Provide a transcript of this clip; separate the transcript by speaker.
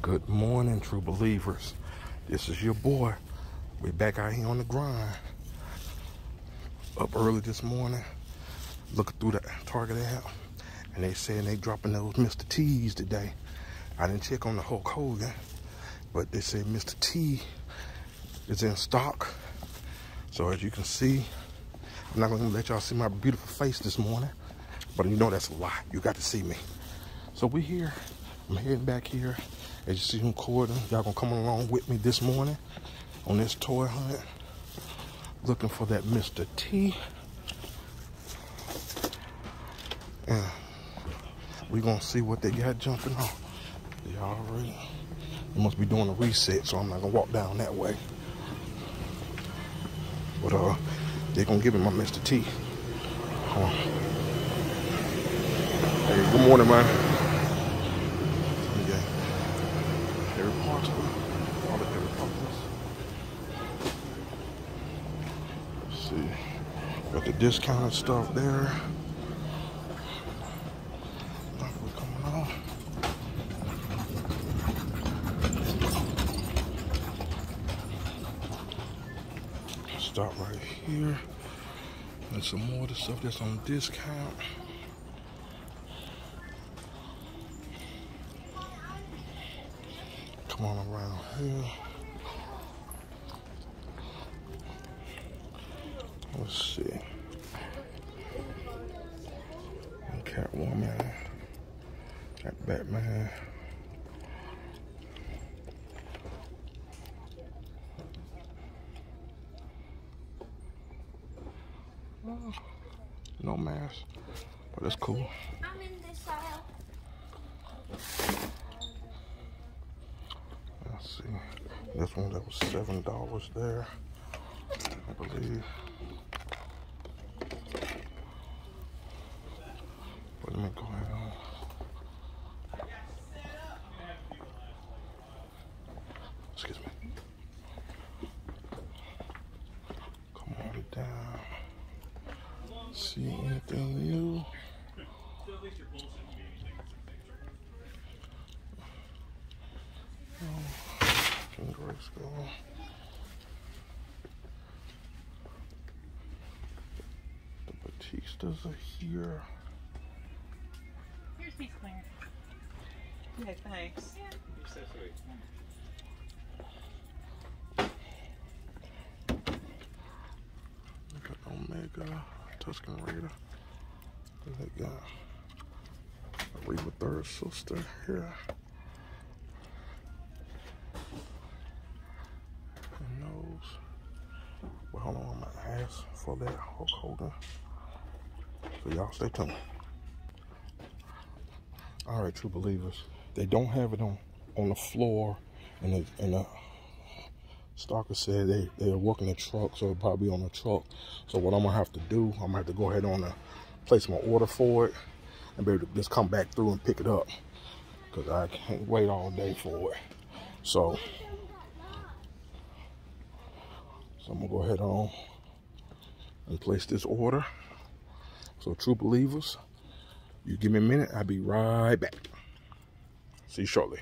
Speaker 1: Good morning, true believers. This is your boy. We're back out here on the grind. Up early this morning, looking through the Target app, and they saying they dropping those Mr. T's today. I didn't check on the Hulk Hogan, but they say Mr. T is in stock. So as you can see, I'm not gonna let y'all see my beautiful face this morning, but you know that's a lie. You got to see me. So we here. I'm heading back here. As you see, I'm. Y'all gonna come along with me this morning on this toy hunt, looking for that Mr. T. And we gonna see what they got jumping on. Y'all already. They must be doing a reset, so I'm not gonna walk down that way. But uh, they're gonna give me my Mr. T. Hey, good morning, man. Yeah. Harry Potter. All the Harry Potters. Let's see. Got the discounted stuff there. Stop right here. And some more of the stuff that's on discount. Come on around here. Let's see. Catwoman. Got Batman. No mask, but that's cool.
Speaker 2: I'm in this aisle.
Speaker 1: Let's see. This one that was seven dollars there, I believe. But let me go ahead on. Excuse me. Come on down. See anything new? King Grayskull. The Batistas are here.
Speaker 3: Here's Peace Cleaner. Okay, thanks. You're so sweet.
Speaker 1: They got Omega, Tusken Raider. Then They got a Reva Third Sister here. And those. Well, hold on, gonna ask for that Hulk Hogan. So y'all stay tuned. All right, true believers. They don't have it on on the floor, and the and the Stalker said they they're working the truck, so it'll probably be on the truck. So what I'm gonna have to do, I'm gonna have to go ahead on and place my order for it, and be able to just come back through and pick it up, cause I can't wait all day for it. So, so I'm gonna go ahead on and place this order. So true believers, you give me a minute, I'll be right back. See you shortly.